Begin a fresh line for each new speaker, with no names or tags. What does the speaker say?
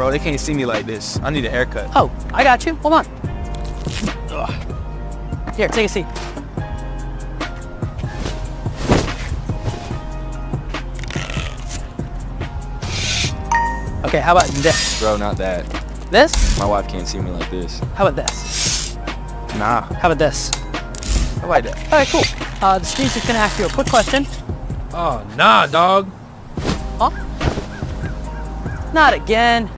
bro. They can't see me like this. I need a haircut.
Oh, I got you. Hold on. Here, take a seat. Okay, how about this?
Bro, not that.
This?
My wife can't see me like this.
How about this?
Nah,
How about this?
How about that.
All right, cool. Uh, the street's is gonna ask you a quick question.
Oh, nah, dog.
Huh? Not again.